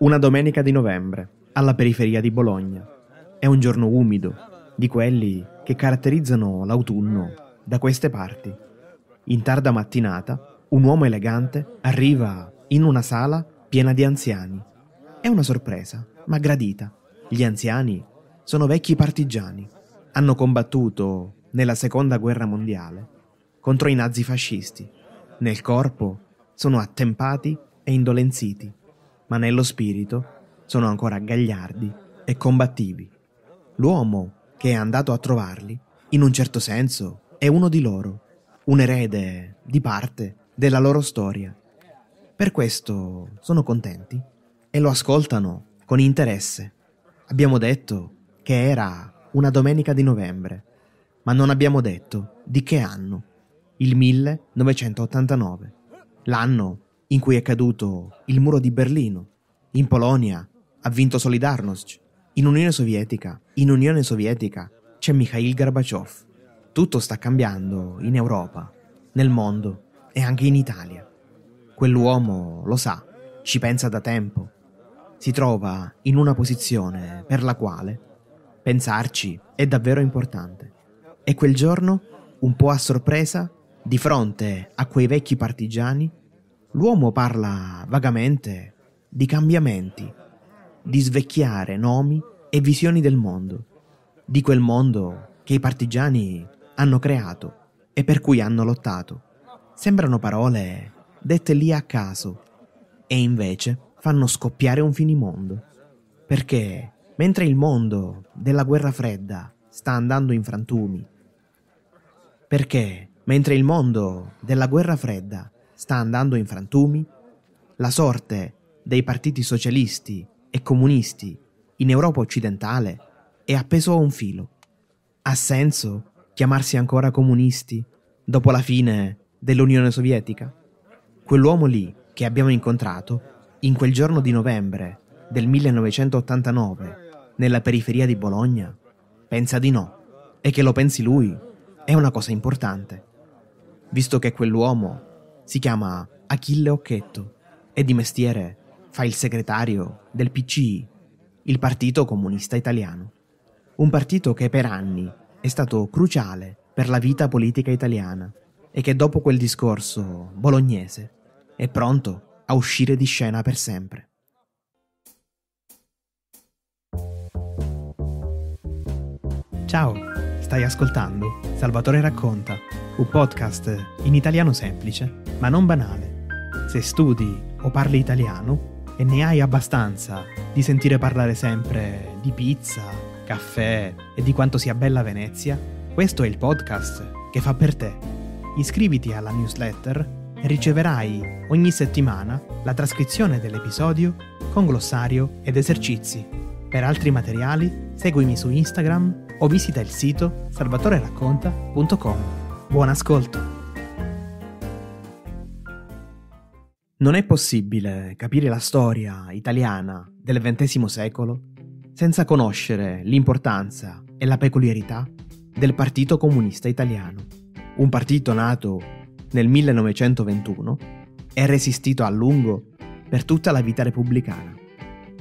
Una domenica di novembre, alla periferia di Bologna. È un giorno umido, di quelli che caratterizzano l'autunno da queste parti. In tarda mattinata, un uomo elegante arriva in una sala piena di anziani. È una sorpresa, ma gradita. Gli anziani sono vecchi partigiani. Hanno combattuto nella seconda guerra mondiale contro i nazifascisti. Nel corpo sono attempati e indolenziti ma nello spirito sono ancora gagliardi e combattivi. L'uomo che è andato a trovarli, in un certo senso, è uno di loro, un erede di parte della loro storia. Per questo sono contenti e lo ascoltano con interesse. Abbiamo detto che era una domenica di novembre, ma non abbiamo detto di che anno. Il 1989, l'anno in cui è caduto il muro di Berlino. In Polonia ha vinto Solidarnosc. In Unione Sovietica, in Unione Sovietica c'è Mikhail Gorbachev. Tutto sta cambiando in Europa, nel mondo e anche in Italia. Quell'uomo lo sa, ci pensa da tempo. Si trova in una posizione per la quale pensarci è davvero importante. E quel giorno, un po' a sorpresa, di fronte a quei vecchi partigiani, L'uomo parla vagamente di cambiamenti, di svecchiare nomi e visioni del mondo, di quel mondo che i partigiani hanno creato e per cui hanno lottato. Sembrano parole dette lì a caso e invece fanno scoppiare un finimondo. Perché mentre il mondo della guerra fredda sta andando in frantumi, perché mentre il mondo della guerra fredda sta andando in frantumi, la sorte dei partiti socialisti e comunisti in Europa occidentale è appeso a un filo. Ha senso chiamarsi ancora comunisti dopo la fine dell'Unione Sovietica? Quell'uomo lì che abbiamo incontrato in quel giorno di novembre del 1989 nella periferia di Bologna pensa di no e che lo pensi lui è una cosa importante, visto che quell'uomo si chiama Achille Occhetto e di mestiere fa il segretario del PCI, il Partito Comunista Italiano. Un partito che per anni è stato cruciale per la vita politica italiana e che dopo quel discorso bolognese è pronto a uscire di scena per sempre. Ciao, stai ascoltando Salvatore Racconta, un podcast in italiano semplice ma non banale. Se studi o parli italiano e ne hai abbastanza di sentire parlare sempre di pizza, caffè e di quanto sia bella Venezia, questo è il podcast che fa per te. Iscriviti alla newsletter e riceverai ogni settimana la trascrizione dell'episodio con glossario ed esercizi. Per altri materiali seguimi su Instagram o visita il sito salvatoreracconta.com. Buon ascolto! Non è possibile capire la storia italiana del XX secolo senza conoscere l'importanza e la peculiarità del Partito Comunista Italiano, un partito nato nel 1921 e resistito a lungo per tutta la vita repubblicana.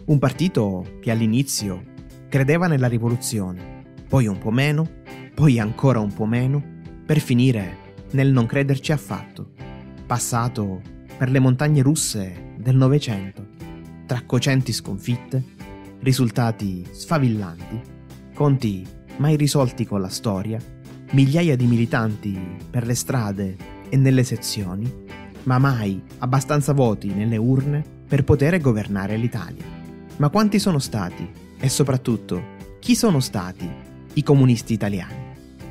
Un partito che all'inizio credeva nella rivoluzione, poi un po' meno, poi ancora un po' meno, per finire nel non crederci affatto, passato per le montagne russe del Novecento, tra cocenti sconfitte, risultati sfavillanti, conti mai risolti con la storia, migliaia di militanti per le strade e nelle sezioni, ma mai abbastanza voti nelle urne per poter governare l'Italia. Ma quanti sono stati? E soprattutto, chi sono stati i comunisti italiani?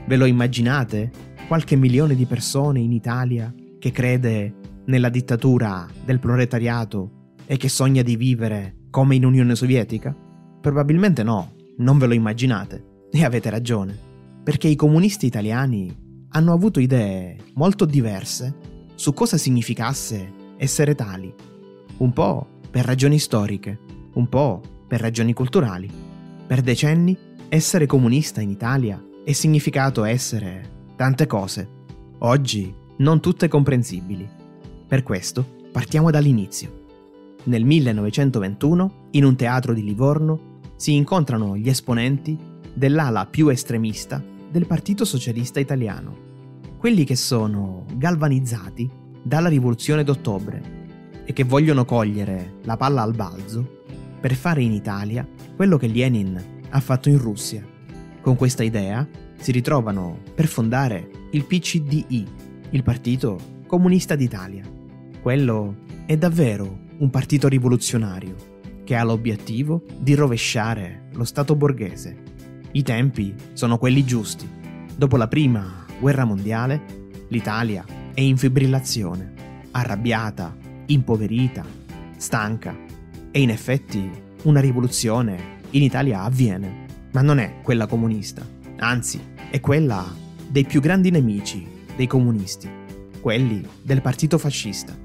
Ve lo immaginate? Qualche milione di persone in Italia che crede nella dittatura del proletariato e che sogna di vivere come in Unione Sovietica? Probabilmente no, non ve lo immaginate. E avete ragione, perché i comunisti italiani hanno avuto idee molto diverse su cosa significasse essere tali. Un po' per ragioni storiche, un po' per ragioni culturali. Per decenni essere comunista in Italia è significato essere tante cose, oggi non tutte comprensibili. Per questo partiamo dall'inizio. Nel 1921, in un teatro di Livorno, si incontrano gli esponenti dell'ala più estremista del Partito Socialista Italiano, quelli che sono galvanizzati dalla rivoluzione d'ottobre e che vogliono cogliere la palla al balzo per fare in Italia quello che Lenin ha fatto in Russia. Con questa idea si ritrovano per fondare il PCDI, il Partito Comunista d'Italia. Quello è davvero un partito rivoluzionario che ha l'obiettivo di rovesciare lo Stato borghese. I tempi sono quelli giusti. Dopo la prima guerra mondiale, l'Italia è in fibrillazione, arrabbiata, impoverita, stanca e in effetti una rivoluzione in Italia avviene, ma non è quella comunista, anzi è quella dei più grandi nemici dei comunisti, quelli del partito fascista.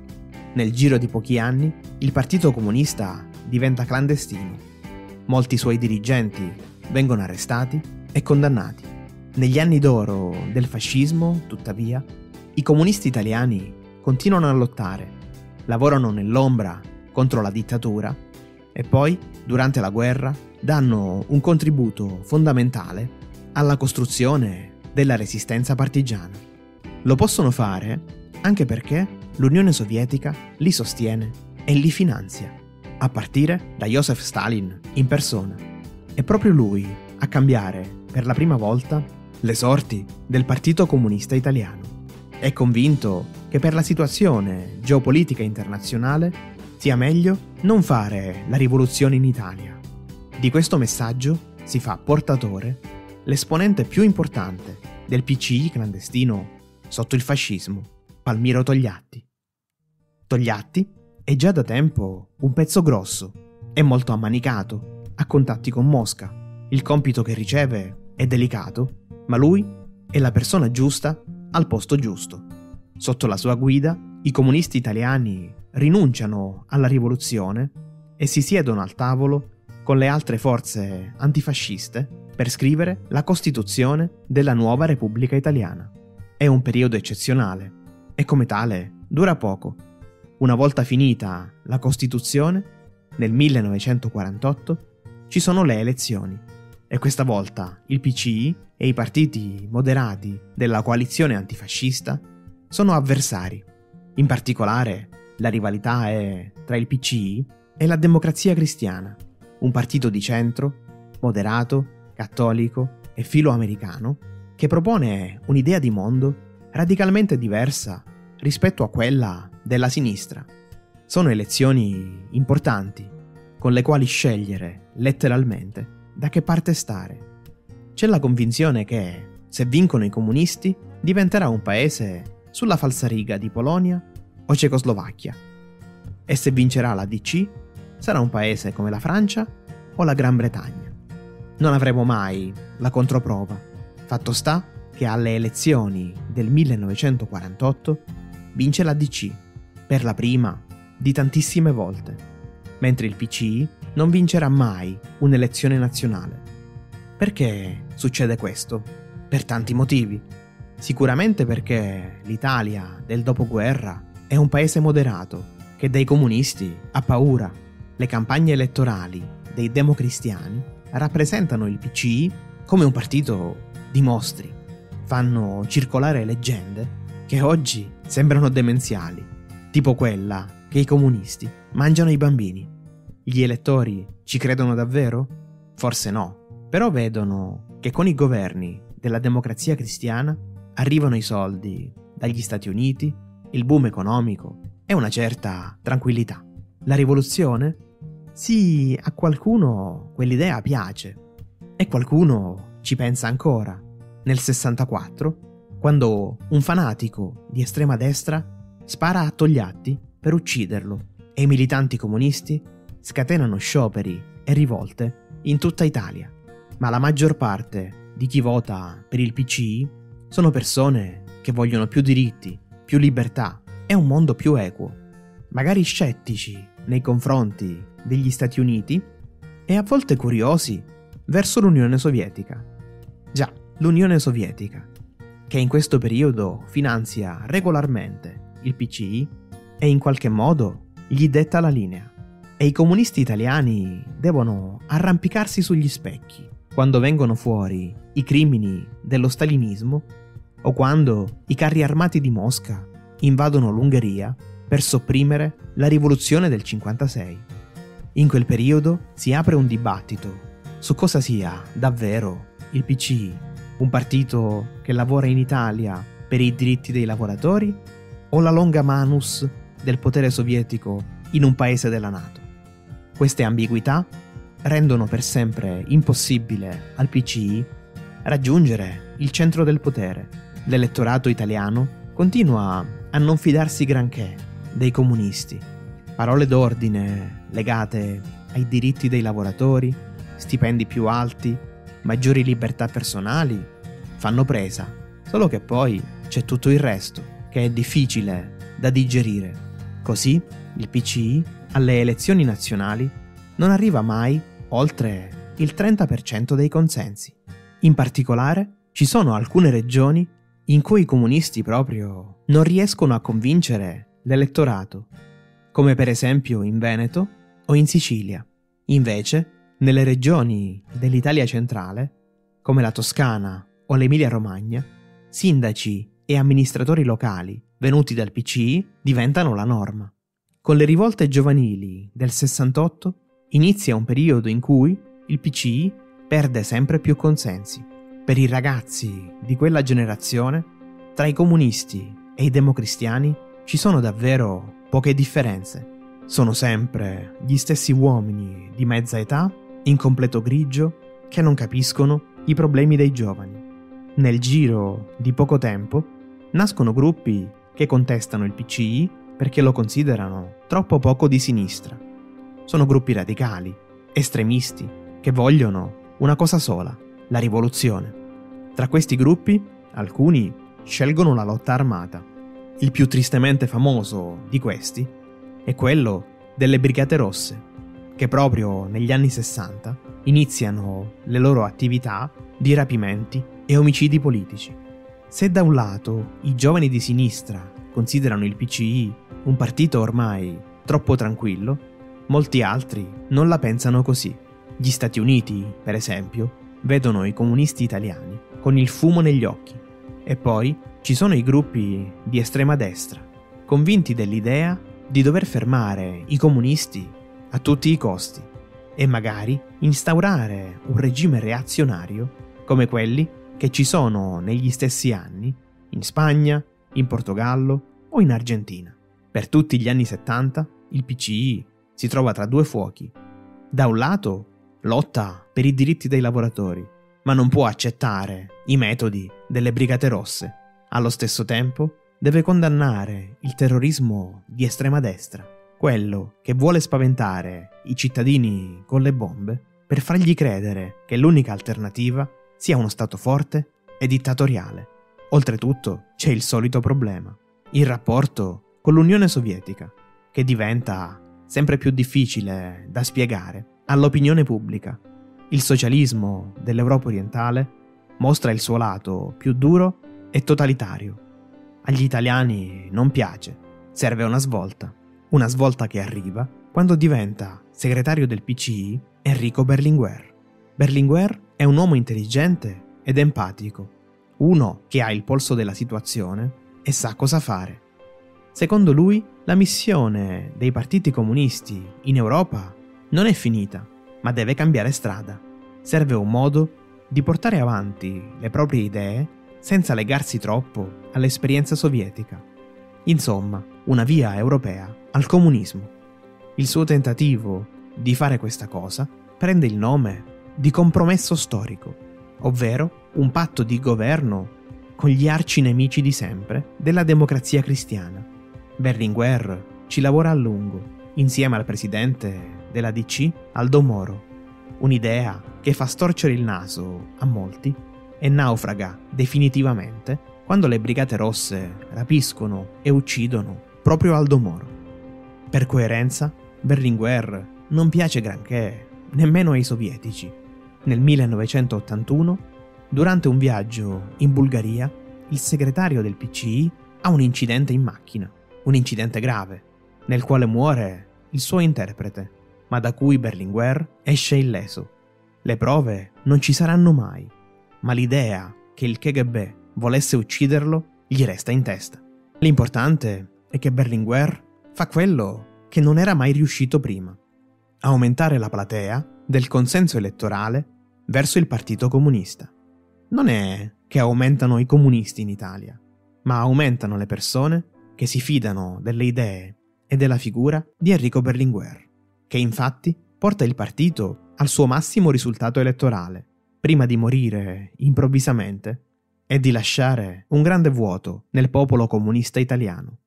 Nel giro di pochi anni il partito comunista diventa clandestino. Molti suoi dirigenti vengono arrestati e condannati. Negli anni d'oro del fascismo, tuttavia, i comunisti italiani continuano a lottare, lavorano nell'ombra contro la dittatura e poi, durante la guerra, danno un contributo fondamentale alla costruzione della resistenza partigiana. Lo possono fare anche perché l'Unione Sovietica li sostiene e li finanzia, a partire da Joseph Stalin in persona. È proprio lui a cambiare per la prima volta le sorti del Partito Comunista Italiano. È convinto che per la situazione geopolitica internazionale sia meglio non fare la rivoluzione in Italia. Di questo messaggio si fa portatore l'esponente più importante del PCI clandestino sotto il fascismo, Palmiro Togliatti. Togliatti è già da tempo un pezzo grosso, è molto ammanicato, ha contatti con Mosca, il compito che riceve è delicato, ma lui è la persona giusta al posto giusto. Sotto la sua guida, i comunisti italiani rinunciano alla rivoluzione e si siedono al tavolo con le altre forze antifasciste per scrivere la Costituzione della nuova Repubblica Italiana. È un periodo eccezionale e come tale dura poco. Una volta finita la Costituzione, nel 1948 ci sono le elezioni e questa volta il PCI e i partiti moderati della coalizione antifascista sono avversari. In particolare la rivalità è tra il PCI e la Democrazia Cristiana, un partito di centro, moderato, cattolico e filoamericano che propone un'idea di mondo radicalmente diversa rispetto a quella della sinistra. Sono elezioni importanti, con le quali scegliere, letteralmente, da che parte stare. C'è la convinzione che, se vincono i comunisti, diventerà un paese sulla falsariga di Polonia o Cecoslovacchia. E se vincerà la DC, sarà un paese come la Francia o la Gran Bretagna. Non avremo mai la controprova. Fatto sta che alle elezioni del 1948 vince la DC, per la prima di tantissime volte, mentre il PCI non vincerà mai un'elezione nazionale. Perché succede questo? Per tanti motivi. Sicuramente perché l'Italia del dopoguerra è un paese moderato che dai comunisti ha paura. Le campagne elettorali dei democristiani rappresentano il PCI come un partito di mostri. Fanno circolare leggende che oggi sembrano demenziali, tipo quella che i comunisti mangiano i bambini. Gli elettori ci credono davvero? Forse no, però vedono che con i governi della democrazia cristiana arrivano i soldi dagli Stati Uniti, il boom economico e una certa tranquillità. La rivoluzione? Sì, a qualcuno quell'idea piace e qualcuno ci pensa ancora. Nel 64, quando un fanatico di estrema destra spara a Togliatti per ucciderlo e i militanti comunisti scatenano scioperi e rivolte in tutta Italia. Ma la maggior parte di chi vota per il PCI sono persone che vogliono più diritti, più libertà e un mondo più equo, magari scettici nei confronti degli Stati Uniti e a volte curiosi verso l'Unione Sovietica. Già, l'Unione Sovietica, che in questo periodo finanzia regolarmente il PCI e in qualche modo gli detta la linea. e i comunisti italiani devono arrampicarsi sugli specchi quando vengono fuori i crimini dello stalinismo o quando i carri armati di Mosca invadono l'Ungheria per sopprimere la rivoluzione del 56. In quel periodo si apre un dibattito su cosa sia davvero il PCI, un partito che lavora in Italia per i diritti dei lavoratori o la longa manus del potere sovietico in un paese della Nato. Queste ambiguità rendono per sempre impossibile al PCI raggiungere il centro del potere. L'elettorato italiano continua a non fidarsi granché dei comunisti. Parole d'ordine legate ai diritti dei lavoratori, stipendi più alti, maggiori libertà personali, fanno presa, solo che poi c'è tutto il resto, che è difficile da digerire. Così il PCI alle elezioni nazionali non arriva mai oltre il 30% dei consensi. In particolare, ci sono alcune regioni in cui i comunisti proprio non riescono a convincere l'elettorato, come per esempio in Veneto o in Sicilia. Invece, nelle regioni dell'Italia centrale, come la Toscana o l'Emilia-Romagna, sindaci e amministratori locali venuti dal PCI diventano la norma. Con le rivolte giovanili del 68 inizia un periodo in cui il PCI perde sempre più consensi. Per i ragazzi di quella generazione, tra i comunisti e i democristiani ci sono davvero poche differenze. Sono sempre gli stessi uomini di mezza età, in completo grigio, che non capiscono i problemi dei giovani. Nel giro di poco tempo nascono gruppi che contestano il PCI perché lo considerano troppo poco di sinistra. Sono gruppi radicali, estremisti, che vogliono una cosa sola, la rivoluzione. Tra questi gruppi, alcuni scelgono la lotta armata. Il più tristemente famoso di questi è quello delle Brigate Rosse, che proprio negli anni 60 iniziano le loro attività di rapimenti e omicidi politici. Se da un lato i giovani di sinistra considerano il PCI un partito ormai troppo tranquillo, molti altri non la pensano così. Gli Stati Uniti, per esempio, vedono i comunisti italiani con il fumo negli occhi. E poi ci sono i gruppi di estrema destra, convinti dell'idea di dover fermare i comunisti a tutti i costi e magari instaurare un regime reazionario come quelli che ci sono negli stessi anni in Spagna, in Portogallo o in Argentina. Per tutti gli anni 70 il PCI si trova tra due fuochi. Da un lato lotta per i diritti dei lavoratori, ma non può accettare i metodi delle Brigate Rosse. Allo stesso tempo deve condannare il terrorismo di estrema destra, quello che vuole spaventare i cittadini con le bombe per fargli credere che l'unica alternativa sia uno Stato forte e dittatoriale. Oltretutto c'è il solito problema, il rapporto con l'Unione Sovietica, che diventa sempre più difficile da spiegare all'opinione pubblica. Il socialismo dell'Europa orientale mostra il suo lato più duro e totalitario. Agli italiani non piace, serve una svolta. Una svolta che arriva quando diventa segretario del PCI Enrico Berlinguer. Berlinguer è un uomo intelligente ed empatico, uno che ha il polso della situazione e sa cosa fare. Secondo lui, la missione dei partiti comunisti in Europa non è finita, ma deve cambiare strada. Serve un modo di portare avanti le proprie idee senza legarsi troppo all'esperienza sovietica. Insomma, una via europea al comunismo. Il suo tentativo di fare questa cosa prende il nome di compromesso storico, ovvero un patto di governo con gli arci nemici di sempre della democrazia cristiana Berlinguer ci lavora a lungo, insieme al presidente della DC, Aldo Moro. Un'idea che fa storcere il naso a molti e naufraga definitivamente quando le Brigate Rosse rapiscono e uccidono proprio Aldo Moro. Per coerenza, Berlinguer non piace granché nemmeno ai sovietici. Nel 1981, durante un viaggio in Bulgaria, il segretario del PCI ha un incidente in macchina un incidente grave, nel quale muore il suo interprete. Ma da cui Berlinguer esce illeso. Le prove non ci saranno mai, ma l'idea che il KGB volesse ucciderlo gli resta in testa. L'importante è che Berlinguer fa quello che non era mai riuscito prima, aumentare la platea del consenso elettorale verso il Partito Comunista. Non è che aumentano i comunisti in Italia, ma aumentano le persone che si fidano delle idee e della figura di Enrico Berlinguer, che infatti porta il partito al suo massimo risultato elettorale, prima di morire improvvisamente e di lasciare un grande vuoto nel popolo comunista italiano.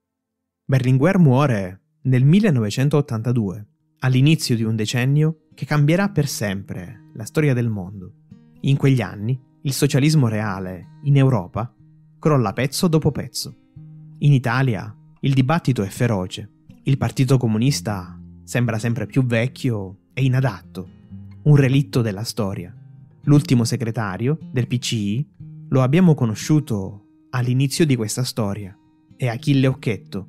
Berlinguer muore nel 1982, all'inizio di un decennio che cambierà per sempre la storia del mondo. In quegli anni il socialismo reale in Europa crolla pezzo dopo pezzo. In Italia il dibattito è feroce, il Partito Comunista sembra sempre più vecchio e inadatto, un relitto della storia. L'ultimo segretario del PCI lo abbiamo conosciuto all'inizio di questa storia, è Achille Occhetto,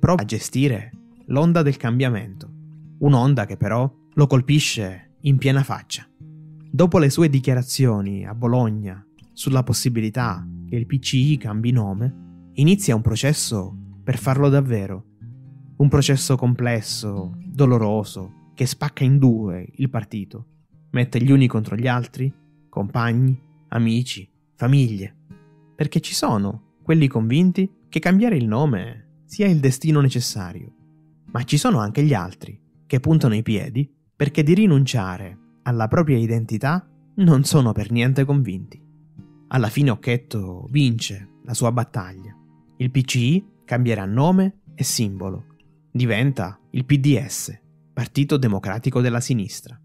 prova a gestire l'onda del cambiamento, un'onda che però lo colpisce in piena faccia. Dopo le sue dichiarazioni a Bologna sulla possibilità che il PCI cambi nome, inizia un processo per farlo davvero. Un processo complesso, doloroso, che spacca in due il partito, mette gli uni contro gli altri, compagni, amici, famiglie, perché ci sono quelli convinti che cambiare il nome sia il destino necessario, ma ci sono anche gli altri che puntano i piedi perché di rinunciare alla propria identità non sono per niente convinti. Alla fine Occhetto vince la sua battaglia. Il PCI cambierà nome e simbolo. Diventa il PDS, Partito Democratico della Sinistra.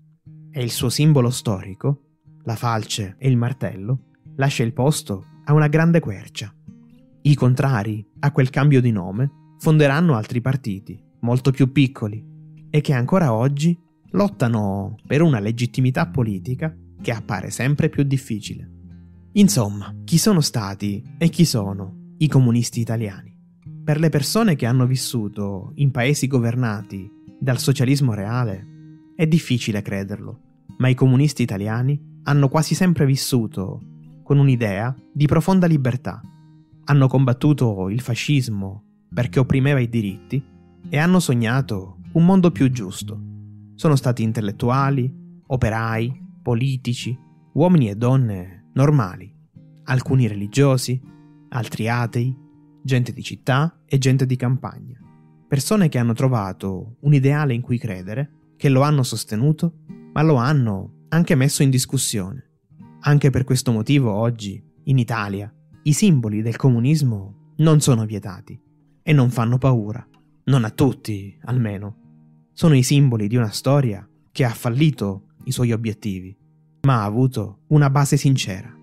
E il suo simbolo storico, la falce e il martello, lascia il posto a una grande quercia. I contrari a quel cambio di nome fonderanno altri partiti, molto più piccoli, e che ancora oggi lottano per una legittimità politica che appare sempre più difficile. Insomma, chi sono stati e chi sono i comunisti italiani? Per le persone che hanno vissuto in paesi governati dal socialismo reale è difficile crederlo, ma i comunisti italiani hanno quasi sempre vissuto con un'idea di profonda libertà. Hanno combattuto il fascismo perché opprimeva i diritti e hanno sognato un mondo più giusto. Sono stati intellettuali, operai, politici, uomini e donne normali, alcuni religiosi, altri atei, gente di città e gente di campagna. Persone che hanno trovato un ideale in cui credere, che lo hanno sostenuto, ma lo hanno anche messo in discussione. Anche per questo motivo oggi, in Italia, i simboli del comunismo non sono vietati e non fanno paura. Non a tutti, almeno. Sono i simboli di una storia che ha fallito i suoi obiettivi, ma ha avuto una base sincera.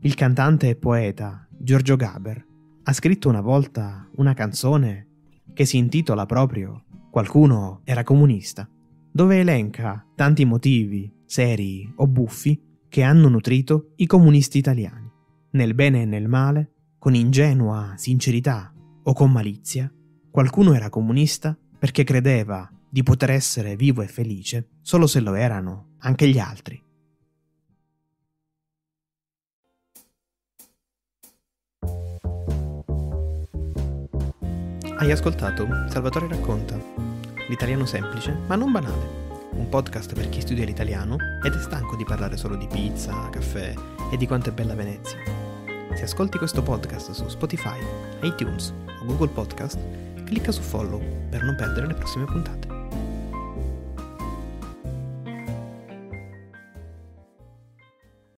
Il cantante e poeta Giorgio Gaber ha scritto una volta una canzone che si intitola proprio Qualcuno era comunista, dove elenca tanti motivi, seri o buffi, che hanno nutrito i comunisti italiani, nel bene e nel male, con ingenua sincerità o con malizia, qualcuno era comunista perché credeva di poter essere vivo e felice solo se lo erano anche gli altri. Hai ascoltato Salvatore racconta, l'italiano semplice ma non banale, un podcast per chi studia l'italiano ed è stanco di parlare solo di pizza, caffè e di quanto è bella Venezia. Se ascolti questo podcast su Spotify, iTunes o Google Podcast, clicca su follow per non perdere le prossime puntate.